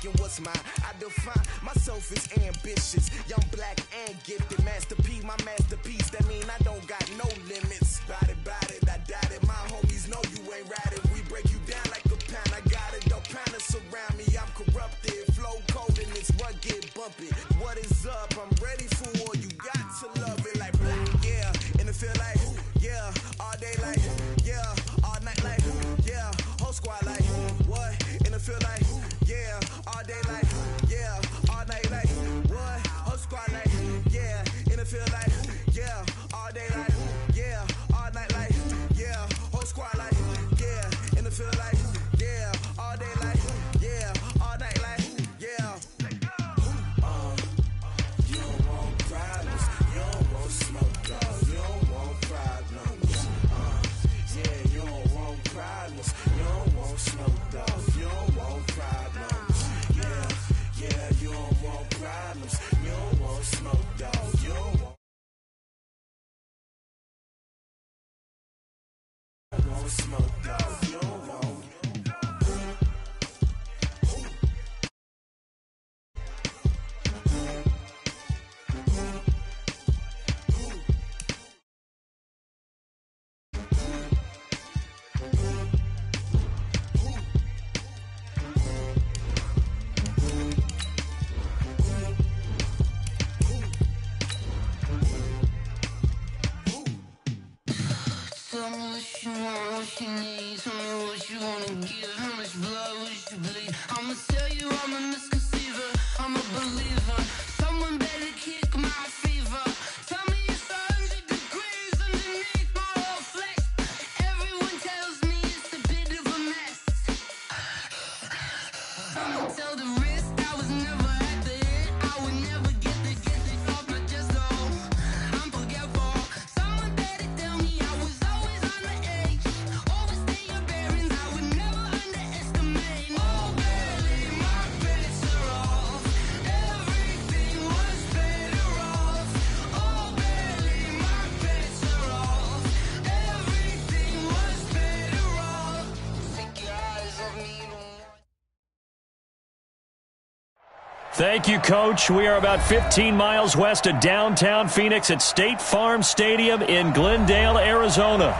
taking what's mine. Thank you, Coach. We are about 15 miles west of downtown Phoenix at State Farm Stadium in Glendale, Arizona.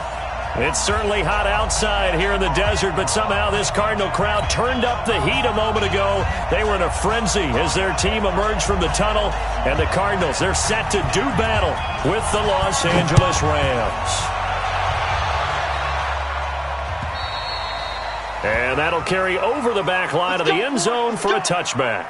It's certainly hot outside here in the desert, but somehow this Cardinal crowd turned up the heat a moment ago. They were in a frenzy as their team emerged from the tunnel, and the Cardinals, they're set to do battle with the Los Angeles Rams. And that'll carry over the back line of the end zone for a touchback.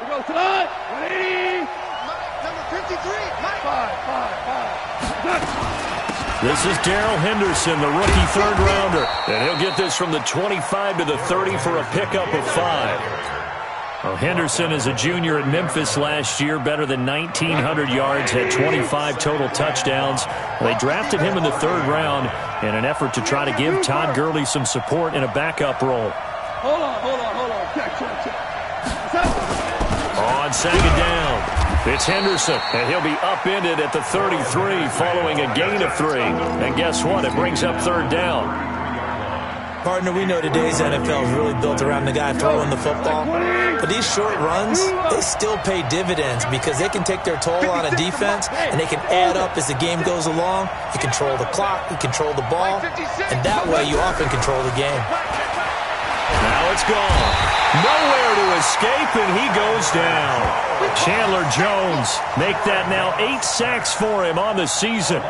We go tonight. 180. Number 53. Five, five, five. This is Darrell Henderson, the rookie third rounder. And he'll get this from the 25 to the 30 for a pickup of five. Well, Henderson is a junior at Memphis last year, better than 1,900 yards, had 25 total touchdowns. They drafted him in the third round in an effort to try to give Todd Gurley some support in a backup role. Hold on, hold on, hold on. Check, check, check. On second down, it's Henderson, and he'll be upended at the 33 following a gain of three. And guess what? It brings up third down. Partner, we know today's NFL is really built around the guy throwing the football. But these short runs, they still pay dividends because they can take their toll on a defense and they can add up as the game goes along. You control the clock, you control the ball, and that way you often control the game. It's gone. Nowhere to escape, and he goes down. Chandler Jones make that now eight sacks for him on the season.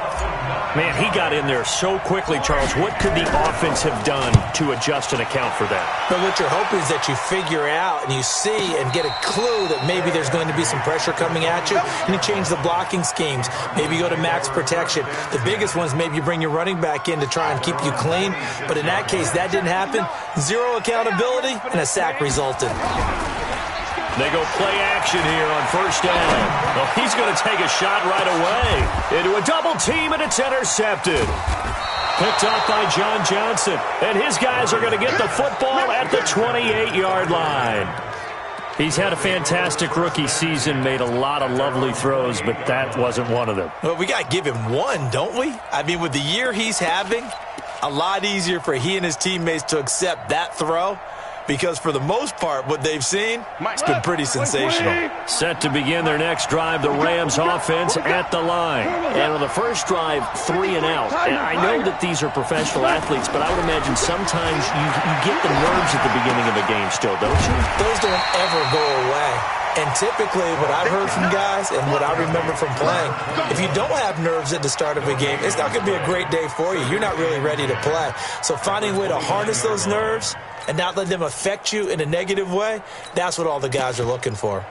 Man, he got in there so quickly, Charles. What could the offense have done to adjust and account for that? But what you're hoping is that you figure out and you see and get a clue that maybe there's going to be some pressure coming at you, and you change the blocking schemes. Maybe you go to max protection. The biggest one is maybe you bring your running back in to try and keep you clean. But in that case, that didn't happen. Zero accountability, and a sack resulted. They go play action here on first down. Well, he's going to take a shot right away into a double team, and it's intercepted. Picked up by John Johnson. And his guys are going to get the football at the 28-yard line. He's had a fantastic rookie season, made a lot of lovely throws, but that wasn't one of them. Well, we got to give him one, don't we? I mean, with the year he's having, a lot easier for he and his teammates to accept that throw because for the most part, what they've seen, it's been pretty sensational. Set to begin their next drive, the Rams offense at the line. And on the first drive, three and out. And I know that these are professional athletes, but I would imagine sometimes you, you get the nerves at the beginning of a game still, don't you? Those don't ever go away. And typically what I've heard from guys and what I remember from playing, if you don't have nerves at the start of a game, it's not going to be a great day for you. You're not really ready to play. So finding a way to harness those nerves and not let them affect you in a negative way, that's what all the guys are looking for.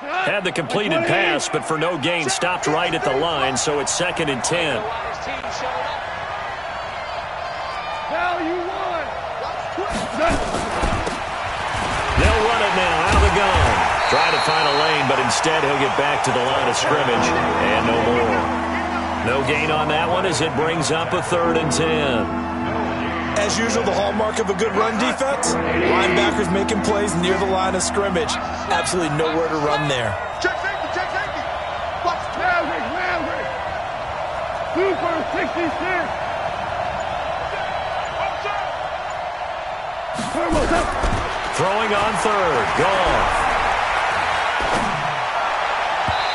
Had the completed pass, but for no gain, stopped right at the line, so it's second and 10. Now out of the gun. Try to find a lane, but instead he'll get back to the line of scrimmage, and no more. No gain on that one as it brings up a third and ten. As usual, the hallmark of a good run defense, linebackers making plays near the line of scrimmage. Absolutely nowhere to run there. Check safety, check safety. Watch. Maverick, Maverick. Super 66. Almost up. Throwing on third. Goff.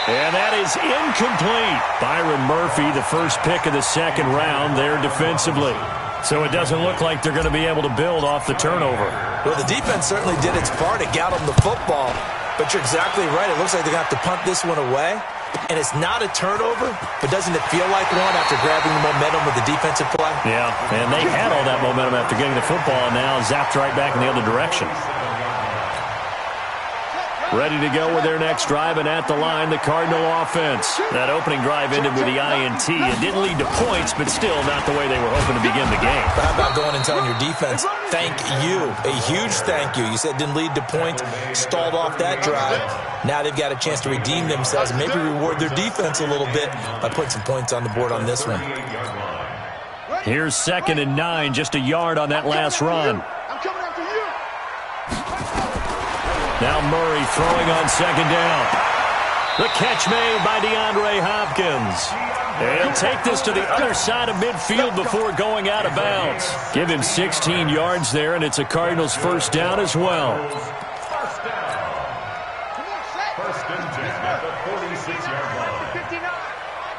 And that is incomplete. Byron Murphy, the first pick of the second round there defensively. So it doesn't look like they're going to be able to build off the turnover. Well, the defense certainly did its part. It got them the football. But you're exactly right. It looks like they're going to have to punt this one away. And it's not a turnover, but doesn't it feel like one after grabbing the momentum with the defensive play? Yeah, and they had all that momentum after getting the football, and now zapped right back in the other direction. Ready to go with their next drive, and at the line, the Cardinal offense. That opening drive ended with the INT. It didn't lead to points, but still not the way they were hoping to begin the game. But how about going and telling your defense, thank you, a huge thank you. You said didn't lead to points, stalled off that drive. Now they've got a chance to redeem themselves and maybe reward their defense a little bit by putting some points on the board on this one. Here's second and nine, just a yard on that last run. I'm coming after you. Now Murray throwing on second down. The catch made by DeAndre Hopkins. And take this to the other side of midfield before going out of bounds. Give him 16 yards there, and it's a Cardinals first down as well. First and 10 at the 46-yard line. 59.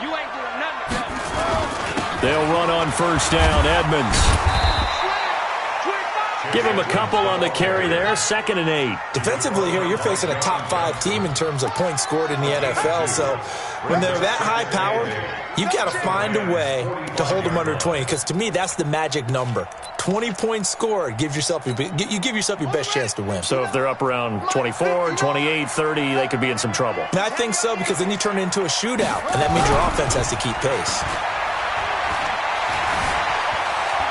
You ain't doing nothing. They'll run on first down. Edmonds. Give him a couple on the carry there. Second and eight. Defensively here, you're facing a top five team in terms of points scored in the NFL. So when they're that high powered, you've got to find a way to hold them under 20. Because to me, that's the magic number. 20 points scored gives yourself your, you give yourself your best chance to win. So if they're up around 24, 28, 30, they could be in some trouble. I think so because then you turn it into a shootout, and that means your offense has to keep pace.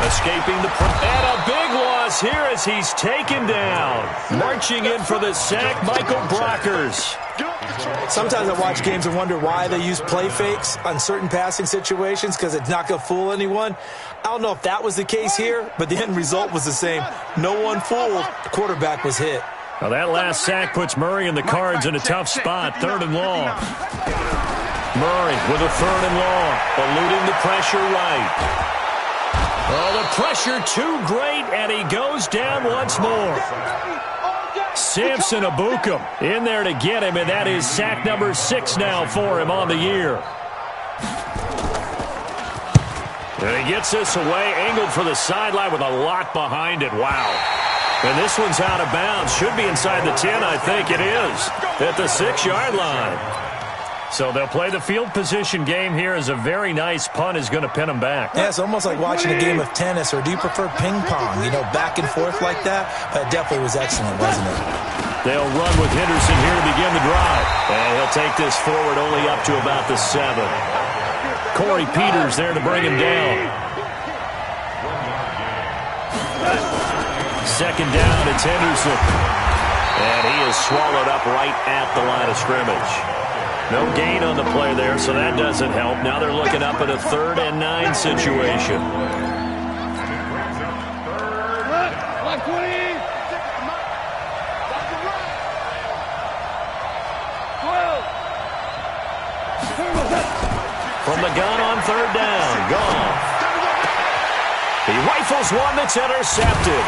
Escaping the and a big loss here as he's taken down. Marching in for the sack, Michael Brockers. Sometimes I watch games and wonder why they use play fakes on certain passing situations because it's not going to fool anyone. I don't know if that was the case here, but the end result was the same. No one fooled. The quarterback was hit. Now that last sack puts Murray and the Cards in a tough spot, third and long. Murray with a third and long, eluding the pressure right. Oh, the pressure too great, and he goes down once more. Samson Ebukam in there to get him, and that is sack number six now for him on the year. And he gets this away, angled for the sideline with a lot behind it. Wow. And this one's out of bounds. Should be inside the 10, I think it is, at the six-yard line. So they'll play the field position game here as a very nice punt is going to pin them back. Yeah, it's almost like watching a game of tennis, or do you prefer ping pong? You know, back and forth like that? That definitely was excellent, wasn't it? They'll run with Henderson here to begin the drive. And he'll take this forward only up to about the seven. Corey Peters there to bring him down. second down, it's Henderson. And he is swallowed up right at the line of scrimmage. No gain on the play there, so that doesn't help. Now they're looking up at a third and nine situation. Like 20. 12. From the gun on third down, gone. He rifles one that's intercepted.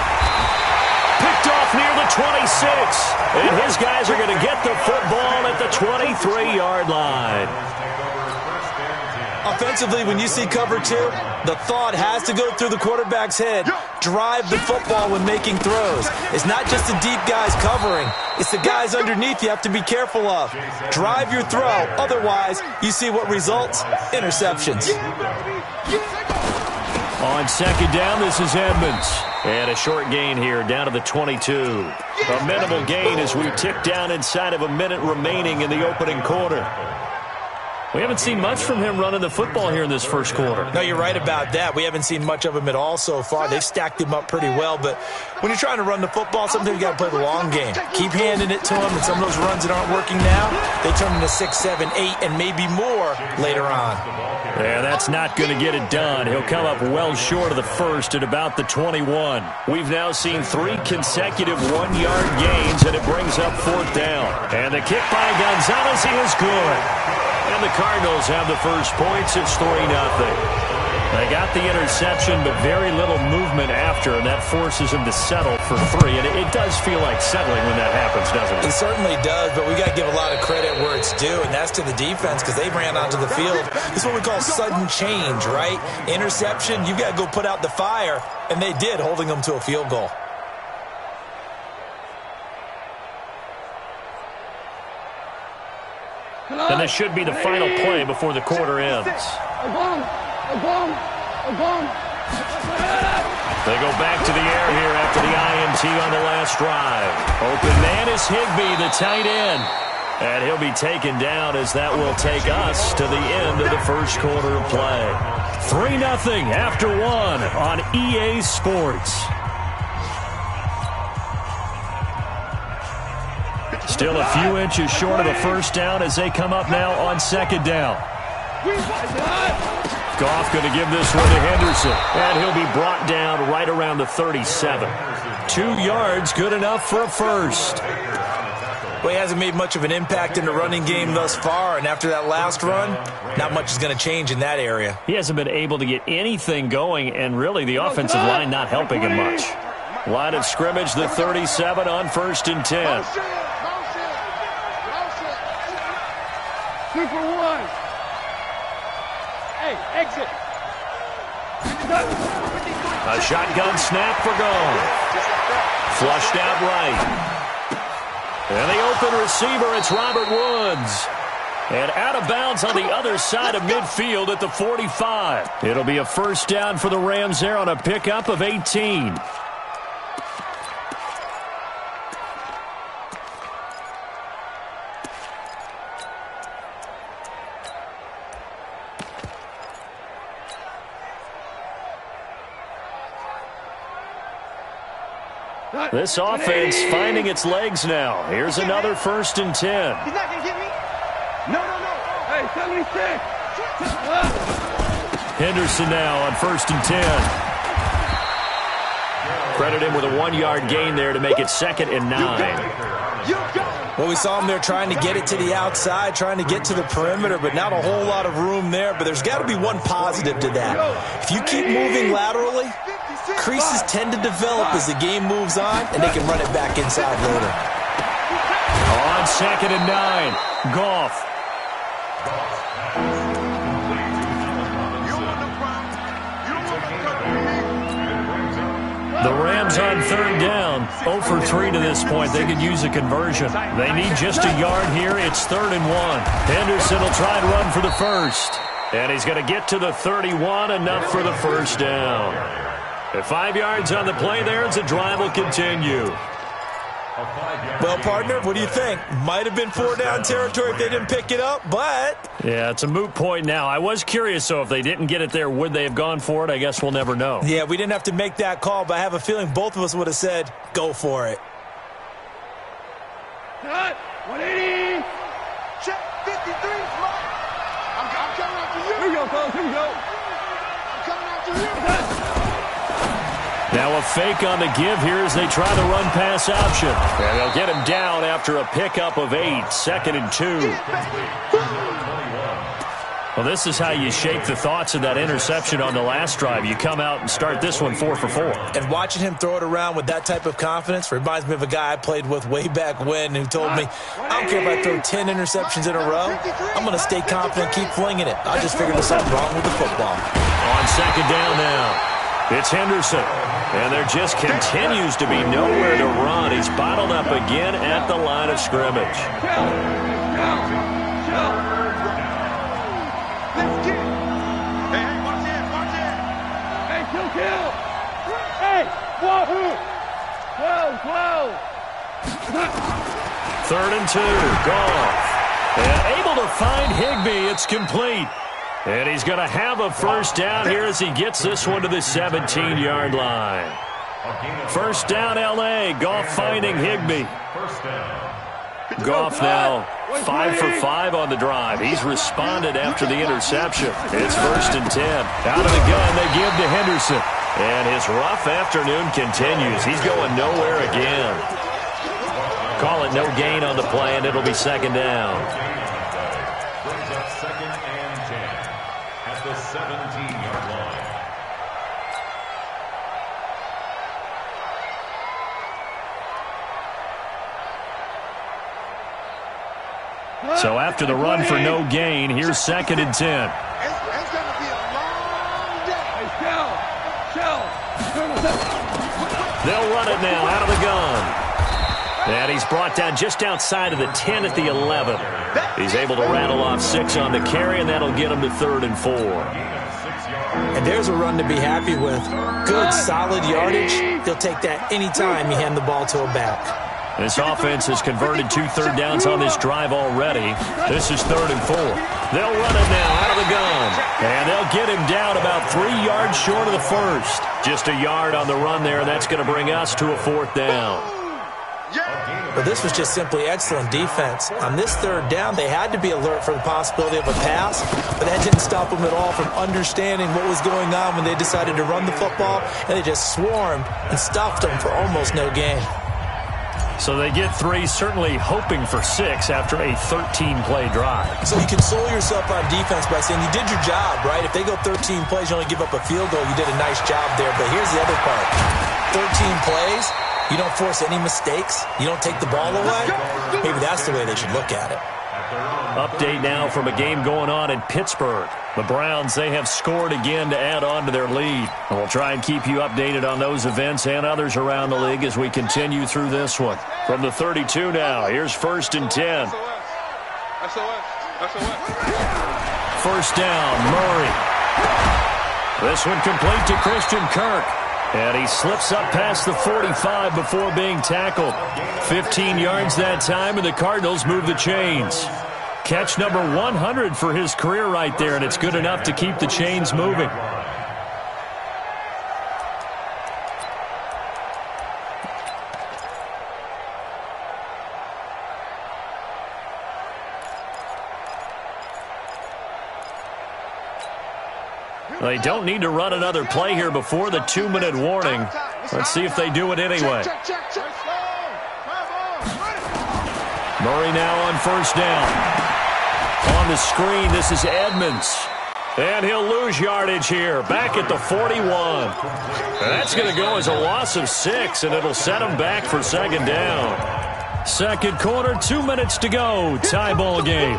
Off near the 26. And his guys are going to get the football at the 23-yard line. Offensively, when you see cover two, the thought has to go through the quarterback's head. Drive the football when making throws. It's not just the deep guys covering. It's the guys underneath you have to be careful of. Drive your throw. Otherwise, you see what results? Interceptions. On second down, this is Edmonds. And a short gain here, down to the 22. A minimal gain as we tick down inside of a minute remaining in the opening quarter. We haven't seen much from him running the football here in this first quarter. No, you're right about that. We haven't seen much of him at all so far. They've stacked him up pretty well, but when you're trying to run the football, sometimes you got to play the long game. Keep handing it to him, and some of those runs that aren't working now, they turn into six, seven, eight, and maybe more later on. Yeah, that's not going to get it done. He'll come up well short of the first at about the 21. We've now seen three consecutive one-yard gains, and it brings up fourth down. And the kick by Gonzalez is good. And the Cardinals have the first points. It's 3-0. They got the interception, but very little movement after, and that forces him to settle for three. And it, does feel like settling when that happens, doesn't it? It certainly does, but we got to give a lot of credit where it's due, and that's to the defense because they ran onto the field. Is what we call sudden change, right? Interception, you got to go put out the fire, and they did, holding them to a field goal. And this should be the final play before the quarter ends. They go back to the air here after the INT on the last drive. Open man is Higbee, the tight end. And he'll be taken down as that will take us to the end of the first quarter of play. 3-0 after one on EA Sports. Still a few inches short of a first down as they come up now on second down. Goff going to give this one to Henderson. And he'll be brought down right around the 37. Two yards, good enough for a first. Well, he hasn't made much of an impact in the running game thus far, and after that last run, not much is going to change in that area. He hasn't been able to get anything going, and really the offensive line not helping him much. Line of scrimmage, the 37 on first and 10. Two for one. Hey, exit. A shotgun snap for gone. Flushed out right. And the open receiver, it's Robert Woods. And out of bounds on the other side of midfield at the 45. It'll be a first down for the Rams there on a pickup of 18. This offense finding its legs now. Here's another first and 10. He's not going to get me. No, no, no. Hey, 76. Henderson now on first and 10. Credit him with a one-yard gain there to make it second and nine. Well, we saw him there trying to get it to the outside, trying to get to the perimeter, but not a whole lot of room there. But there's got to be one positive to that. If you keep moving laterally, creases tend to develop as the game moves on, and they can run it back inside later. On second and nine, Goff. The Rams on third down, 0 for 3 to this point. They could use a conversion. They need just a yard here. It's third and one. Henderson will try and run for the first. And he's going to get to the 31, enough for the first down. At five yards on the play there, as the drive will continue. Well, partner, what do you think? Might have been four down territory if they didn't pick it up, but... Yeah, it's a moot point now. I was curious, so if they didn't get it there, would they have gone for it? I guess we'll never know. Yeah, we didn't have to make that call, but I have a feeling both of us would have said, go for it. Cut. 180. Check 53, Mike. I'm, I'm coming after you. Here we go, fellas. Here we go. I'm coming after you. Cut. Now a fake on the give here as they try the run pass option. And they'll get him down after a pickup of eight, second and two. Well, this is how you shake the thoughts of that interception on the last drive. You come out and start this one four for four. And watching him throw it around with that type of confidence reminds me of a guy I played with way back when who told me, I don't care if I throw 10 interceptions in a row, I'm going to stay confident, keep flinging it. I just figured there's something wrong with the football. On second down now, it's Henderson. And there just continues to be nowhere to run. He's bottled up again at the line of scrimmage. Third and two, Goff. And able to find Higbee. It's complete. And he's going to have a first down here as he gets this one to the 17-yard line. First down, L.A. Goff finding Higbee. First down. Goff now five for five on the drive. He's responded after the interception. It's first and ten. Out of the gun, they give to Henderson. And his rough afternoon continues. He's going nowhere again. Call it no gain on the play, and it'll be second down. Brings up second and 10 at the 17-yard line. So after the run for no gain, here's second and ten. They'll run it now out of the gun. And he's brought down just outside of the 10 at the 11. He's able to rattle off six on the carry, and that'll get him to third and four. And there's a run to be happy with. Good, solid yardage. He'll take that anytime you hand the ball to a back. This offense has converted two third downs on this drive already. This is third and four. They'll run it now out of the gun. And they'll get him down about three yards short of the first. Just a yard on the run there, and that's going to bring us to a fourth down. But this was just simply excellent defense. On this third down, they had to be alert for the possibility of a pass, but that didn't stop them at all from understanding what was going on when they decided to run the football, and they just swarmed and stuffed them for almost no gain. So they get three, certainly hoping for six after a 13-play drive. So you console yourself on defense by saying you did your job, right? If they go 13 plays, you only give up a field goal, you did a nice job there. But here's the other part. 13 plays, you don't force any mistakes, you don't take the ball away. Maybe that's the way they should look at it. Update now from a game going on in Pittsburgh. The Browns, they have scored again to add on to their lead. And we'll try and keep you updated on those events and others around the league as we continue through this one. From the 32 now, here's first and 10. First down, Murray. This one complete to Christian Kirk. And he slips up past the 45 before being tackled. 15 yards that time, and the Cardinals move the chains. Catch number 100 for his career right there, and it's good enough to keep the chains moving. They don't need to run another play here before the two-minute warning. Let's see if they do it anyway. Murray now on first down. On the screen, this is Edmonds. And he'll lose yardage here, back at the 41. That's going to go as a loss of six, and it'll set him back for second down. Second quarter, two minutes to go. Tie ball game.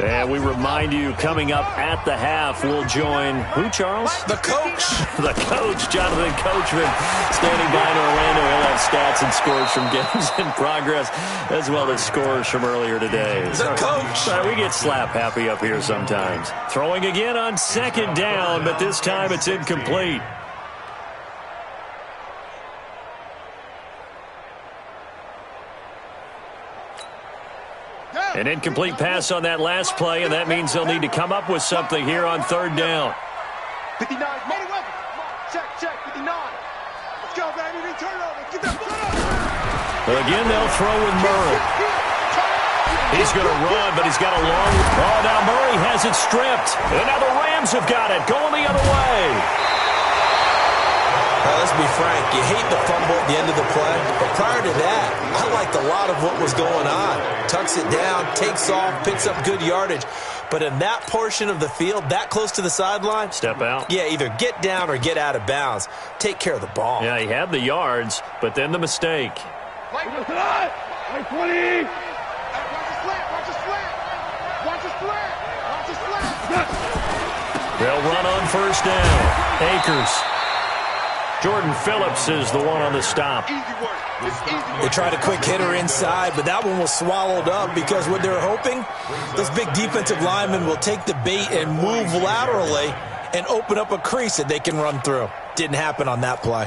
And we remind you, coming up at the half, we'll join who, Charles? The coach. The coach, Jonathan Coachman, standing by in Orlando. He'll have stats and scores from games in progress, as well as scores from earlier today. The coach. Sorry, we get slap happy up here sometimes. Throwing again on second down, but this time it's incomplete. An incomplete pass on that last play, and that means they'll need to come up with something here on third down. 59, money weapon. Check, check, 59. Let's go, baby. Big turnover. Get that turnover. Well, again, they'll throw with Murray. He's going to run, but he's got a long... Oh, now Murray has it stripped. And now the Rams have got it, going the other way. Well, let's be frank. You hate the fumble at the end of the play, but prior to that, I liked a lot of what was going on. Tucks it down, takes off, picks up good yardage. But in that portion of the field, that close to the sideline, Step out. yeah, either get down or get out of bounds. Take care of the ball. Yeah, he had the yards, but then the mistake. Like, like 20. Hey, watch the slant. Watch the slant. Watch the slant. Watch the slant. They'll run on first down. Akers. Jordan Phillips is the one on the stop. Easy work. It's easy work. They tried a quick hitter inside, but that one was swallowed up because what they're hoping, those big defensive linemen will take the bait and move laterally and open up a crease that they can run through. Didn't happen on that play.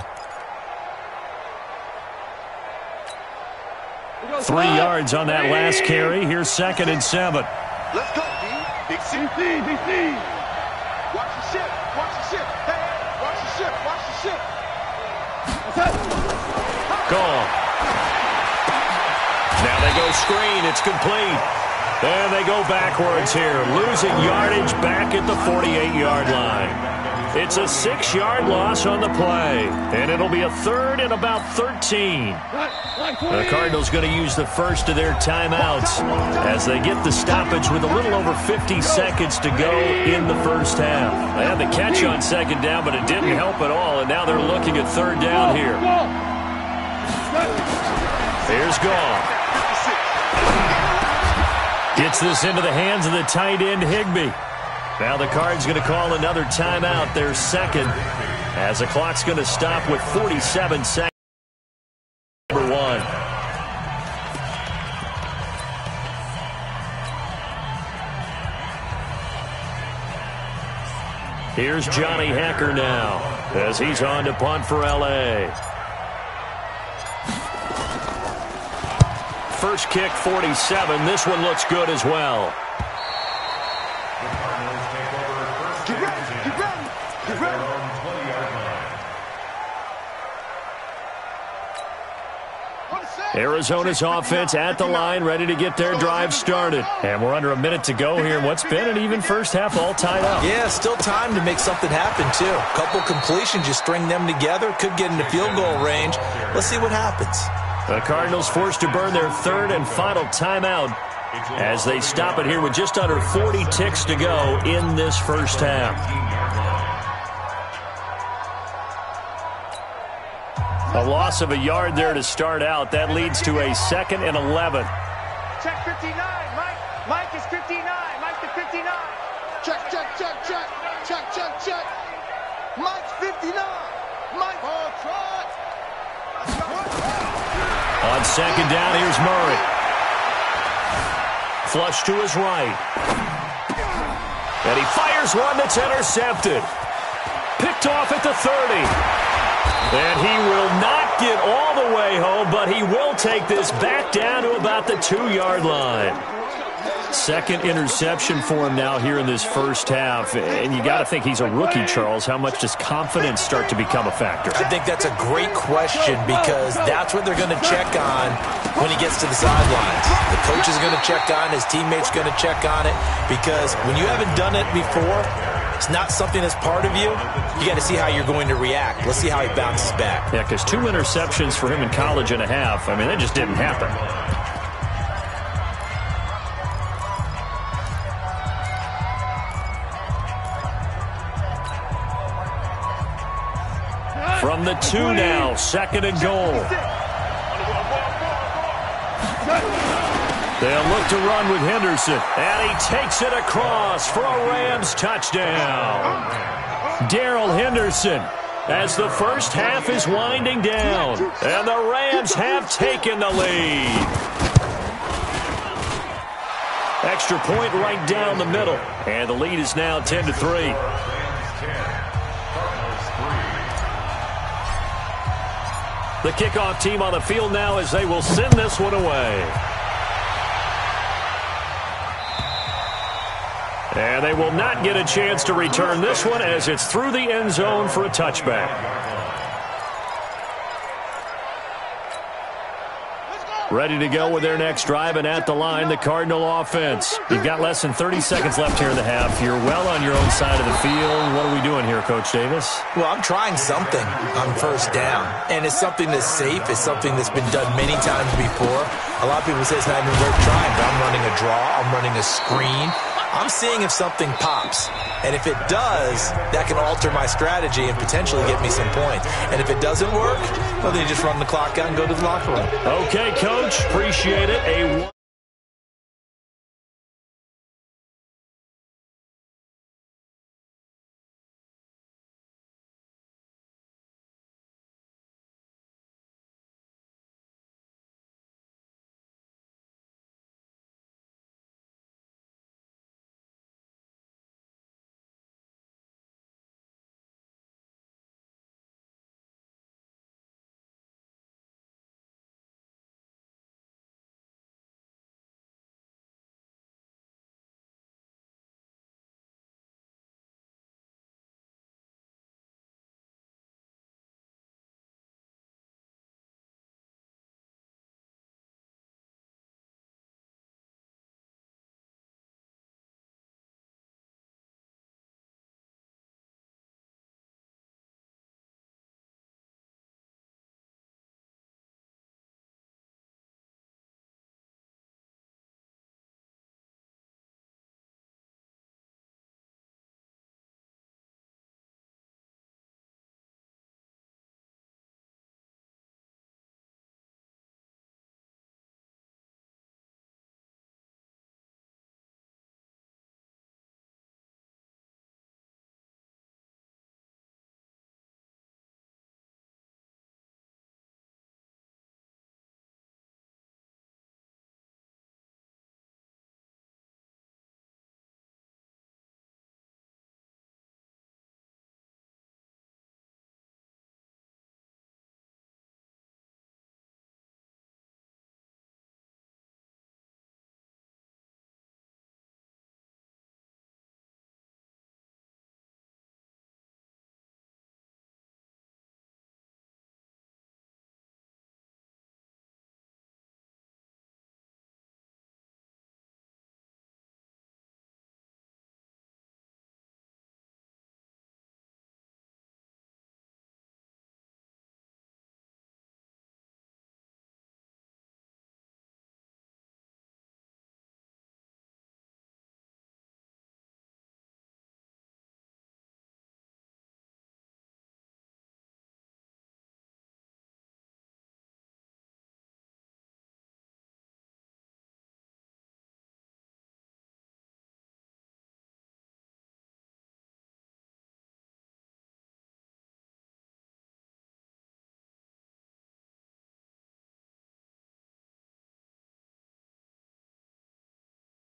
Three yards on that last carry. Here's second and seven. Let's go, D. Big C. DC, DC. Watch the ship. Watch the ship. Hey, hey, watch the ship. Watch the ship. Gone. Screen. It's complete. And they go backwards here, losing yardage back at the 48-yard line. It's a six-yard loss on the play, and it'll be a third and about 13. The Cardinals going to use the first of their timeouts as they get the stoppage with a little over 50 seconds to go in the first half. They had the catch on second down, but it didn't help at all, and now they're looking at third down here. Here's Gall. Gets this into the hands of the tight end, Higbee. Now the Cards going to call another timeout, their second, as the clock's going to stop with 47 seconds. Number one. Here's Johnny Hekker now as he's on to punt for L.A. First kick, 47. This one looks good as well. Get ready. Get ready. Get ready. Arizona's offense at the line, ready to get their drive started. And we're under a minute to go here what's been an even first half all tied up. Yeah, still time to make something happen, too. Couple completions, you string them together, could get into field goal range. Let's see what happens. The Cardinals forced to burn their third and final timeout as they stop it here with just under 40 ticks to go in this first half. A loss of a yard there to start out. That leads to a second and 11. Check 59. Mike. Mike is 59. Mike the 59. Check, check, check, check. Check, check, check. Mike's 59. Mike. Oh, try. On second down, here's Murray. Flush to his right. And he fires one that's intercepted. Picked off at the 30. And he will not get all the way home, but he will take this back down to about the two-yard line. Second interception for him now here in this first half. And you got to think he's a rookie, Charles. How much does confidence start to become a factor? I think that's a great question because that's what they're going to check on when he gets to the sidelines. The coach is going to check on, it, his teammates going to check on it because when you haven't done it before, it's not something that's part of you. You got to see how you're going to react. Let's see how he bounces back. Yeah, because two interceptions for him in college and a half, I mean, that just didn't happen. The two now, second and goal. They'll look to run with Henderson, and he takes it across for a Rams touchdown. Darrell Henderson as the first half is winding down, and the Rams have taken the lead. Extra point right down the middle, and the lead is now 10 to 3. The kickoff team on the field now as they will send this one away. And they will not get a chance to return this one as it's through the end zone for a touchback. Ready to go with their next drive, and at the line, the Cardinal offense. You've got less than 30 seconds left here in the half. You're well on your own side of the field. What are we doing here, Coach Davis? Well, I'm trying something on first down, and it's something that's safe. It's something that's been done many times before. A lot of people say it's not even worth trying, but I'm running a draw. I'm running a screen. I'm seeing if something pops. And if it does, that can alter my strategy and potentially get me some points. And if it doesn't work, well, then you just run the clock out and go to the locker room. Okay, Coach. Appreciate it. A